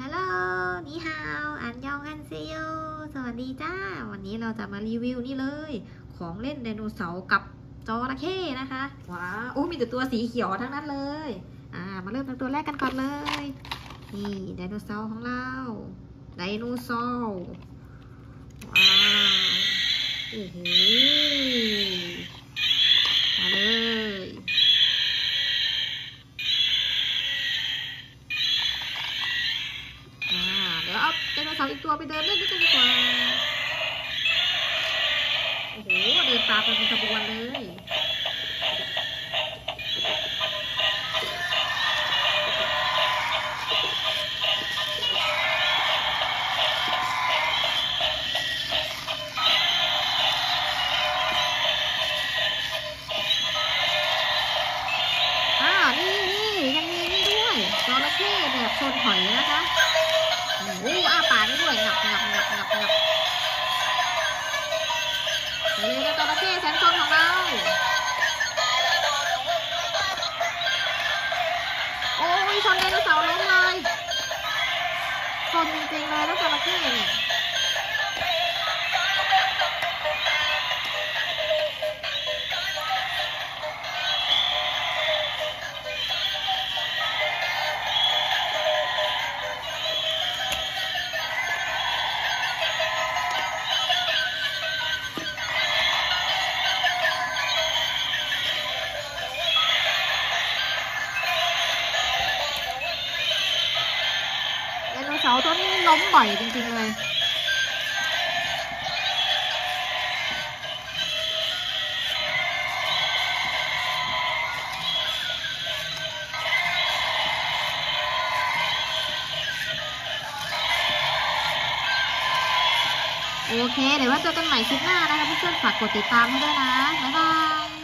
ฮัลโหลนี่ฮาวอันยองอันเซโยสวัสดีจ้า วันนี้เราจะมารีวิวนี่เลย ของเล่นไดโนเสาร์กับจระเข้นะคะ ว้าวโอ้มีแต่ตัวสีเขียวทั้งนั้นเลย อ่า มาเริ่มจากตัวแรกกันก่อนเลย นี่ไดโนเสาร์ของเรา ไดโนเสาร์ ว้าว โอ้โห มาเลย อ่าเดี๋ยวเอาไดโนเสาร์อีกตัวไปเดินเล่นด้วยกันดีกว่า โอ้โห เดินตามกันเป็นขบวนเลยอ่านี่นี่ยังมีนี่ด้วยจระเข้แบบชนหอยนะคะ เฮ้ยแล้วจระเข้แสนชนของเรา โอ้ยชนไดโนเสาร์ล้มเลยชนจริงๆเลยแล้วจระเข้เนี่ยาตัวนี้ล้มบ่อยจริง ๆ เลย โอเค เดี๋ยวว่าเจอกันใหม่คลิปหน้านะคะเพื่อนๆฝากกดติดตามให้ด้วยนะ บ๊ายบาย